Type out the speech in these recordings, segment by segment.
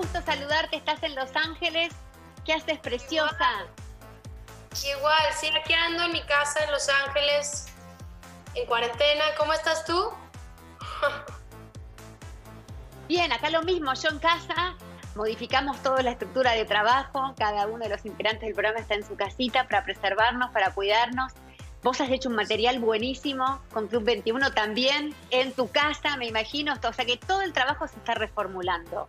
gusto saludarte. Estás en Los Ángeles. ¿Qué haces, preciosa? Igual, sí, aquí ando en mi casa en Los Ángeles, en cuarentena. ¿Cómo estás tú? Bien, acá lo mismo, yo en casa. Modificamos toda la estructura de trabajo. Cada uno de los integrantes del programa está en su casita para preservarnos, para cuidarnos. Vos has hecho un material buenísimo con Club 21 también en tu casa, me imagino. O sea que todo el trabajo se está reformulando.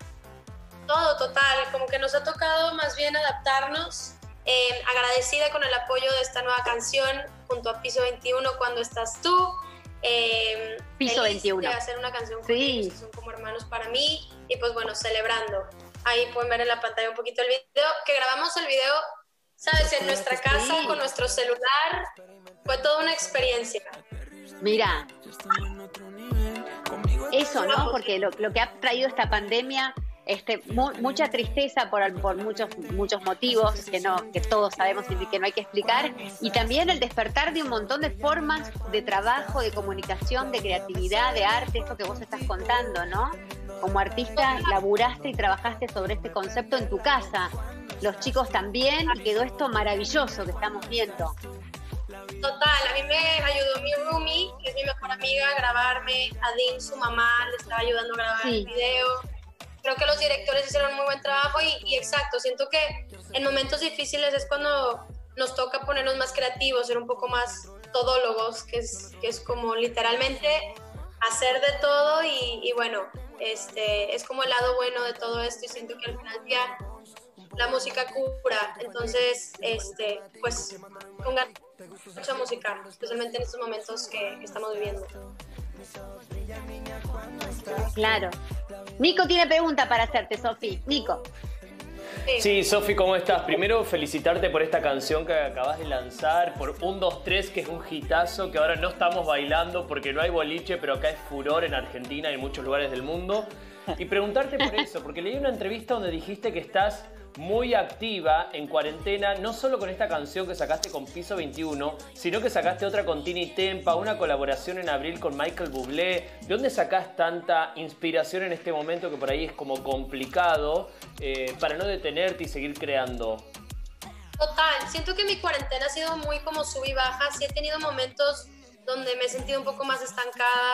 Todo, total. Como que nos ha tocado más bien adaptarnos. Eh, agradecida con el apoyo de esta nueva canción junto a Piso 21, Cuando estás tú. Eh, Piso 21. De hacer una canción con sí. que son como hermanos para mí. Y pues bueno, celebrando. Ahí pueden ver en la pantalla un poquito el video, que grabamos el video, ¿sabes? En nuestra casa, con nuestro celular. Fue toda una experiencia. Mira. Eso, ¿no? Porque lo, lo que ha traído esta pandemia este, mucha tristeza por, por muchos, muchos motivos que, no, que todos sabemos y que no hay que explicar, y también el despertar de un montón de formas de trabajo, de comunicación, de creatividad, de arte, esto que vos estás contando, ¿no? Como artista laburaste y trabajaste sobre este concepto en tu casa, los chicos también, y quedó esto maravilloso que estamos viendo. Total, a mí me ayudó mi roomie, que es mi mejor amiga, a grabarme, a Dean, su mamá, le estaba ayudando a grabar el video creo que los directores hicieron muy buen trabajo y, exacto, siento que en momentos difíciles es cuando nos toca ponernos más creativos, ser un poco más todólogos, que es, que es como literalmente hacer de todo y, bueno, este, es como el lado bueno de todo esto y siento que al final ya la música cura, entonces, este, pues pongan mucha música, especialmente en estos momentos que, que estamos viviendo. Claro. Nico tiene pregunta para hacerte, Sofi. Nico. Sí, Sofi, ¿cómo estás? Primero, felicitarte por esta canción que acabas de lanzar, por Un 2 3, que es un hitazo, que ahora no estamos bailando porque no hay boliche, pero acá es furor en Argentina y en muchos lugares del mundo. Y preguntarte por eso, porque leí una entrevista donde dijiste que estás muy activa en cuarentena, no solo con esta canción que sacaste con Piso 21, sino que sacaste otra con Tini Tempa, una colaboración en abril con Michael Bublé. ¿De dónde sacás tanta inspiración en este momento que por ahí es como complicado eh, para no detenerte y seguir creando? Total, siento que mi cuarentena ha sido muy como sub y baja, sí he tenido momentos donde me he sentido un poco más estancada,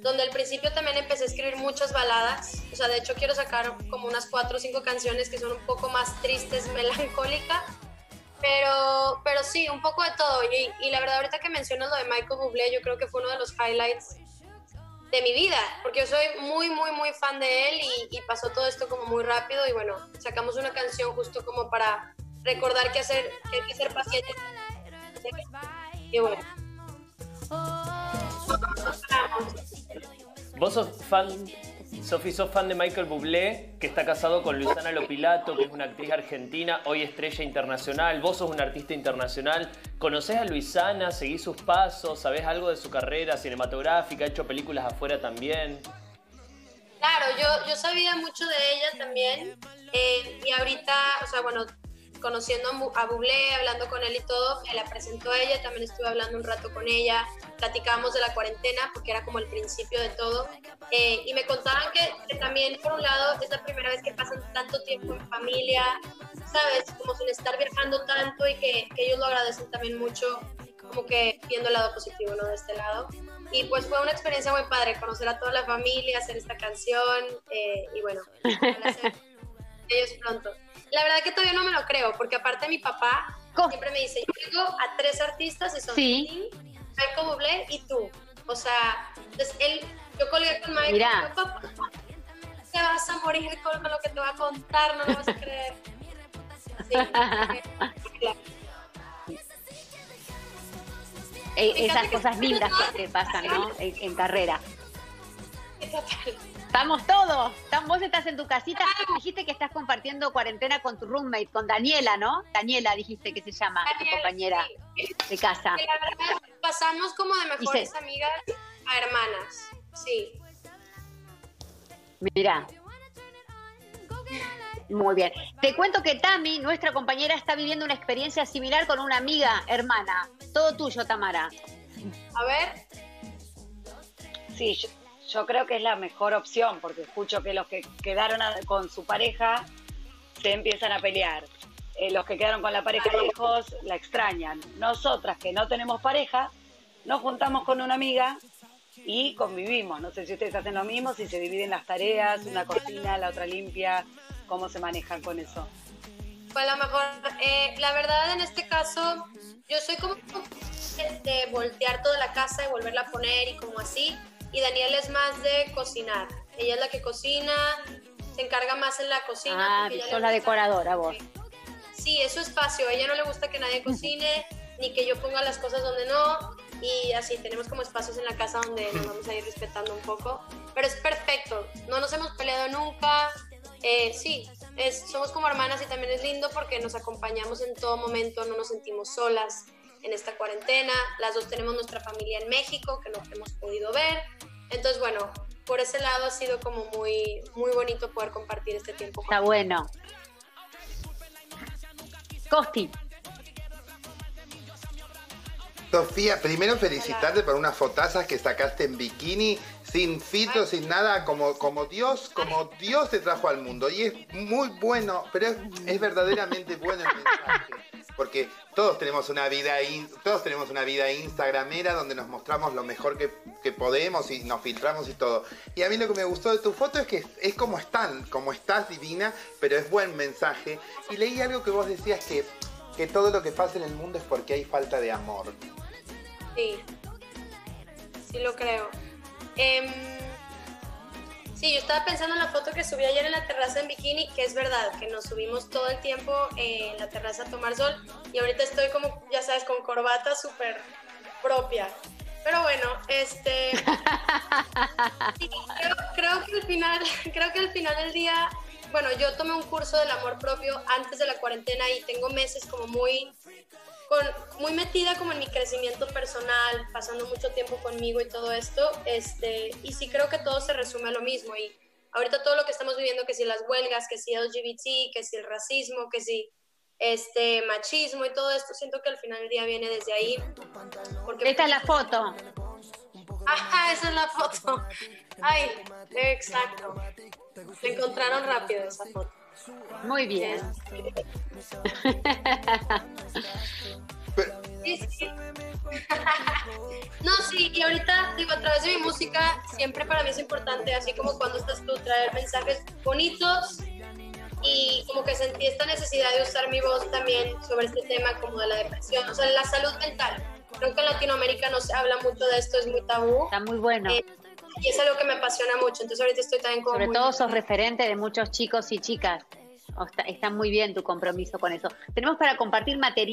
donde al principio también empecé a escribir muchas baladas, o sea, de hecho quiero sacar como unas cuatro o cinco canciones que son un poco más tristes, melancólicas, pero, pero sí, un poco de todo. Y, y, la verdad, ahorita que mencionas lo de Michael Bublé, yo creo que fue uno de los highlights de mi vida, porque yo soy muy, muy, muy fan de él y, y pasó todo esto como muy rápido y bueno, sacamos una canción justo como para recordar que, hacer, que hay que ser paciente. Y bueno. Vos sos fan, Sofi, sos fan de Michael Bublé, que está casado con Luisana Lopilato, que es una actriz argentina, hoy estrella internacional. Vos sos un artista internacional. ¿Conocés a Luisana? ¿Seguís sus pasos? ¿Sabés algo de su carrera cinematográfica? ¿Ha hecho películas afuera también? Claro, yo, yo sabía mucho de ella también. Eh, y ahorita, o sea, bueno, conociendo a Bublé, hablando con él y todo, me la presentó a ella, también estuve hablando un rato con ella, platicábamos de la cuarentena, porque era como el principio de todo, eh, y me contaban que, también, por un lado, es la primera vez que pasan tanto tiempo en familia, ¿sabes? Como sin estar viajando tanto y que, ellos lo agradecen también mucho, como que viendo el lado positivo, ¿no? De este lado. Y pues fue una experiencia muy padre, conocer a toda la familia, hacer esta canción, eh, y bueno, ellos pronto. La verdad que todavía no me lo creo, porque aparte mi papá siempre me dice, yo llego a tres artistas y son sí. Michael Bublé y tú. O sea, entonces él, yo colgué con Michael Mira. y papá, te vas a morir con, lo que te va a contar, no lo vas a creer. Eh, esas cosas lindas que te pasan, ¿no? En, en carrera. Total. Estamos todos. Vos estás en tu casita. Dijiste que estás compartiendo cuarentena con tu roommate, con Daniela, ¿no? Daniela dijiste que se llama, tu compañera de casa. Pasamos como de mejores amigas a hermanas. Sí. Mira. Muy bien. Te cuento que Tami, nuestra compañera, está viviendo una experiencia similar con una amiga hermana. Todo tuyo, Tamara. A ver. Sí, yo creo que es la mejor opción, porque escucho que los que quedaron con su pareja se empiezan a pelear. Eh, los que quedaron con la pareja lejos la extrañan. Nosotras que no tenemos pareja, nos juntamos con una amiga y convivimos. No sé si ustedes hacen lo mismo, si se dividen las tareas, una cocina, la otra limpia, cómo se manejan con eso. Pues a lo mejor, eh, la verdad en este caso, yo soy como de voltear toda la casa y volverla a poner y como así. Y Daniel es más de cocinar. Ella es la que cocina, se encarga más en la cocina. Ah, sos la decoradora vos. Sí, es su espacio. A ella no le gusta que nadie cocine, ni que yo ponga las cosas donde no. Y así, tenemos como espacios en la casa donde nos vamos a ir respetando un poco. Pero es perfecto. No nos hemos peleado nunca. Eh, sí, es, somos como hermanas y también es lindo porque nos acompañamos en todo momento, no nos sentimos solas en esta cuarentena. Las dos tenemos nuestra familia en México que no hemos podido ver. Entonces, bueno, por ese lado ha sido como muy, muy bonito poder compartir este tiempo. Está bueno. Costi. Sofía, primero felicitarte por unas fotazas que sacaste en bikini, sin filtro, sin nada, como, como Dios, como Dios te trajo al mundo. Y es muy bueno, pero es, es verdaderamente bueno el mensaje porque todos tenemos una vida todos tenemos una vida instagramera donde nos mostramos lo mejor que, podemos y nos filtramos y todo. Y a mí lo que me gustó de tu foto es que es como están, como estás divina, pero es buen mensaje. Y leí algo que vos decías que, que todo lo que pasa en el mundo es porque hay falta de amor. Sí, sí lo creo. Em, Sí, yo estaba pensando en la foto que subí ayer en la terraza en bikini, que es verdad, que nos subimos todo el tiempo en la terraza a tomar sol y ahorita estoy como, ya sabes, con corbata súper propia. Pero bueno, este... creo, que al final, creo que al final del día, bueno, yo tomé un curso del amor propio antes de la cuarentena y tengo meses como muy muy metida como en mi crecimiento personal, pasando mucho tiempo conmigo y todo esto, este, y sí creo que todo se resume a lo mismo. Y ahorita todo lo que estamos viviendo, que si las huelgas, que si LGBT, que si el racismo, que si este machismo y todo esto, siento que al final del día viene desde ahí. Porque Esta es la foto. Ajá, esa es la foto. Ay, exacto. Se encontraron rápido esa foto. Muy bien. música, siempre para mí es importante, así como cuando estás tú, traer mensajes bonitos y como que sentí esta necesidad de usar mi voz también sobre este tema como de la depresión, o sea, la salud mental. Creo que en Latinoamérica no se habla mucho de esto, es muy tabú. Está muy bueno. Eh, y es algo que me apasiona mucho, entonces ahorita estoy también como... Sobre todo sos referente de muchos chicos y chicas. está muy bien tu compromiso con eso. Tenemos para compartir material.